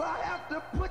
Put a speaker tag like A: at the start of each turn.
A: I have to put